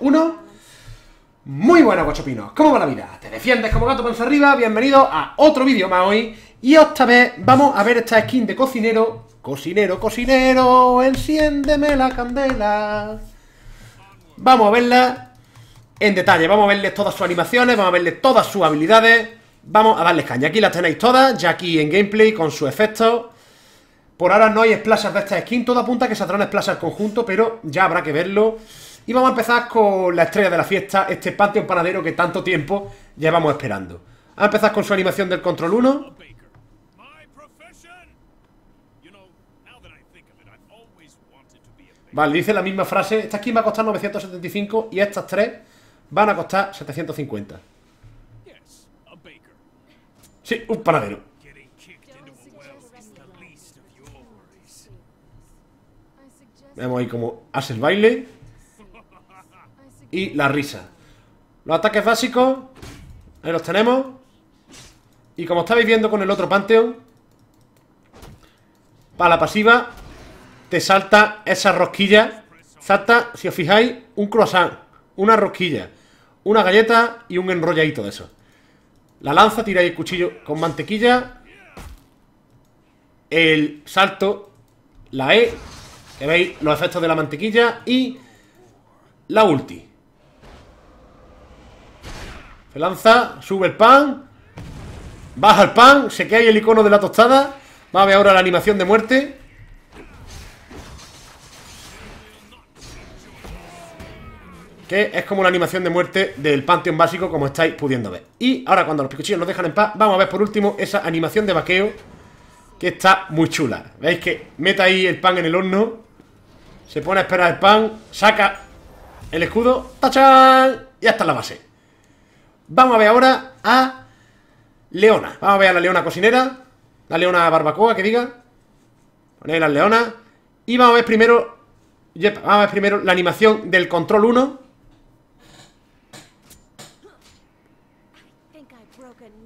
1 Muy buenas guachopinos, ¿cómo va la vida? ¿Te defiendes como gato panza arriba? Bienvenido a otro vídeo más hoy. Y esta vez vamos a ver esta skin de cocinero. Cocinero, cocinero, enciéndeme la candela. Vamos a verla en detalle, vamos a verle todas sus animaciones Vamos a verle todas sus habilidades. Vamos a darles caña, aquí las tenéis todas Ya aquí en gameplay con su efecto. Por ahora no hay splashes de esta skin. Todo apunta a que saldrán splashes al conjunto Pero ya habrá que verlo y vamos a empezar con la estrella de la fiesta, este Panteón Panadero que tanto tiempo llevamos esperando. Vamos a empezar con su animación del control 1. Vale, dice la misma frase. Esta skin va a costar 975 y estas tres van a costar 750. Sí, un panadero. Vemos ahí como hace el baile y la risa. Los ataques básicos, ahí los tenemos. Y como estáis viendo con el otro Pantheon, para la pasiva, te salta esa rosquilla. Salta, si os fijáis, un croissant, una rosquilla, una galleta y un enrolladito de eso. La lanza, tiráis el cuchillo con mantequilla. El salto, la E, que veis los efectos de la mantequilla. Y la ulti. Se lanza, sube el pan Baja el pan, se cae el icono de la tostada. Va a ver ahora la animación de muerte. Que es como la animación de muerte del Pantheon básico Como estáis pudiendo ver. Y ahora cuando los picuchillos nos dejan en paz Vamos a ver por último esa animación de vaqueo Que está muy chula. Veis que mete ahí el pan en el horno Se pone a esperar el pan Saca el escudo ¡Tachán! Y hasta la base Vamos a ver ahora a Leona. Vamos a ver a la leona cocinera. La leona barbacoa, que diga. Ponéis las leonas. Y vamos a ver primero. Vamos a ver primero la animación del control 1.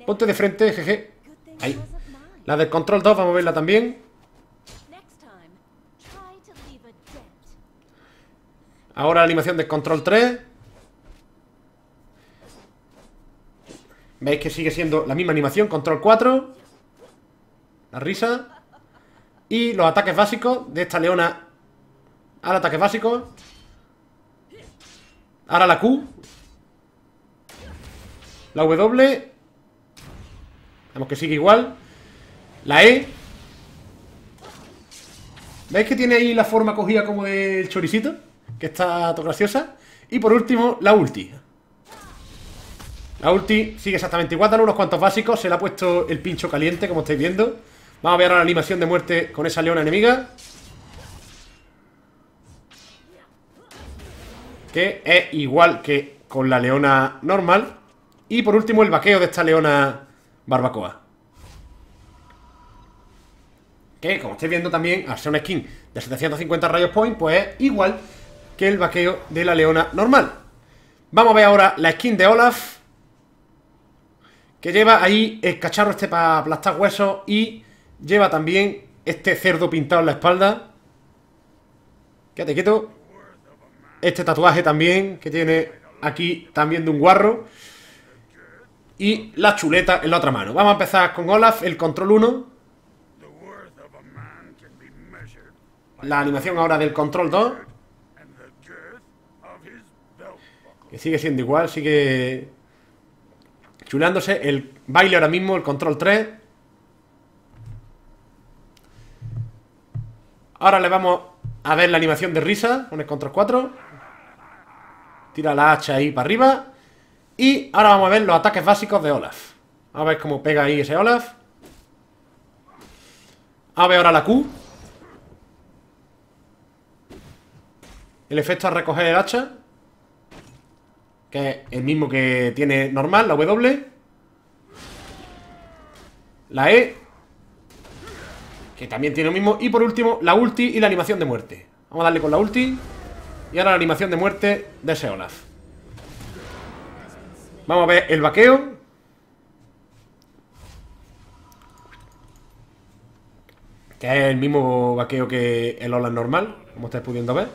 Ponte de frente, jeje. Ahí. La del control 2, vamos a verla también. Ahora la animación del control 3. Veis que sigue siendo la misma animación, control 4 La risa Y los ataques básicos de esta leona. Ahora ataques básicos. Ahora la Q. La W. Vemos que sigue igual. La E. ¿Veis que tiene ahí la forma cogida como del choricito? Que está todo graciosa. Y por último, la ulti la ulti sigue exactamente igual, dan unos cuantos básicos Se le ha puesto el pincho caliente, como estáis viendo. Vamos a ver ahora la animación de muerte con esa leona enemiga. Que es igual que con la leona normal. Y por último el vaqueo de esta leona barbacoa. Que como estáis viendo también Al ser una skin de 750 rayos point Pues es igual que el vaqueo de la leona normal. Vamos a ver ahora la skin de Olaf que lleva ahí el cacharro este para aplastar huesos y lleva también este cerdo pintado en la espalda. Quédate quieto. Este tatuaje también, que tiene aquí también de un guarro. Y la chuleta en la otra mano. Vamos a empezar con Olaf, el control 1. La animación ahora del control 2. Que sigue siendo igual, sigue El baile ahora mismo, el control 3 Ahora le vamos a ver la animación de risa Con el control 4 Tira la hacha ahí para arriba. Y ahora vamos a ver los ataques básicos de Olaf. A ver cómo pega ahí ese Olaf. A ver ahora la Q. El efecto a recoger el hacha que es el mismo que tiene normal, la W. La E, que también tiene lo mismo. Y por último, la ulti y la animación de muerte. Vamos a darle con la ulti. Y ahora la animación de muerte de ese Olaf. Vamos a ver el vaqueo. Que es el mismo vaqueo que el Olaf normal, como estáis pudiendo ver.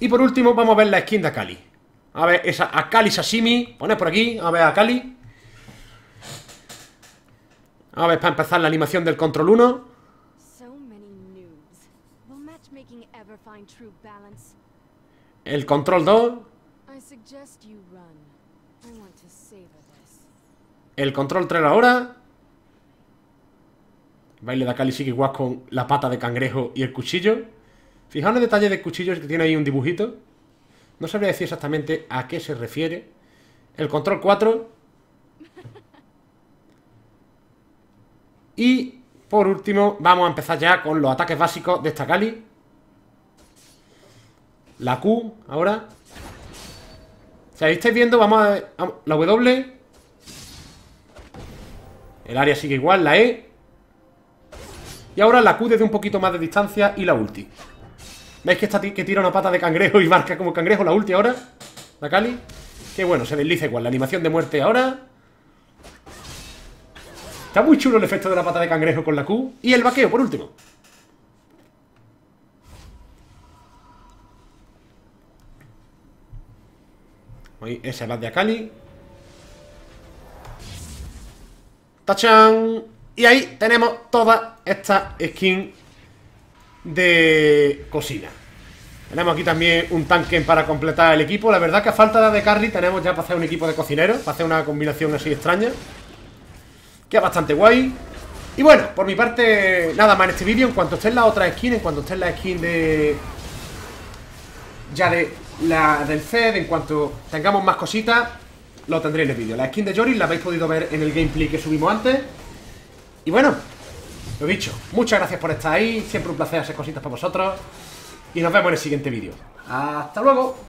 Y por último vamos a ver la skin de Akali A ver, esa Akali Sashimi Poned por aquí, a ver Akali A ver, para empezar la animación del control 1 El control 2 El control 3 ahora. Baile de Akali sigue igual con la pata de cangrejo y el cuchillo. Fijaos en el detalle del cuchillo que tiene ahí un dibujito. No sabría decir exactamente a qué se refiere. El control 4. Y por último, vamos a empezar ya con los ataques básicos de esta Kali. La Q, ahora. Si ahí estáis viendo, vamos a, ver la W. El área sigue igual, la E. Y ahora la Q desde un poquito más de distancia y la ulti. ¿Veis que, está que tira una pata de cangrejo y marca como cangrejo la ulti ahora? La Kali. Que bueno, se desliza igual. La animación de muerte ahora. Está muy chulo el efecto de la pata de cangrejo con la Q. Y el vaqueo, por último. ese va de Akali. ¡Tachan! Y ahí tenemos toda esta skin de cocina. Tenemos aquí también un tanque para completar el equipo. La verdad que a falta de carry tenemos ya para hacer un equipo de cocineros, para hacer una combinación así extraña. Queda bastante guay. Y bueno, por mi parte, nada más en este vídeo. En cuanto esté en la otra skin, en cuanto esté en la skin de... Ya de la del Fed, en cuanto tengamos más cositas, lo tendré en el vídeo. La skin de Joris la habéis podido ver en el gameplay que subimos antes. Y bueno, lo dicho, muchas gracias por estar ahí, siempre un placer hacer cositas para vosotros y nos vemos en el siguiente vídeo. ¡Hasta luego!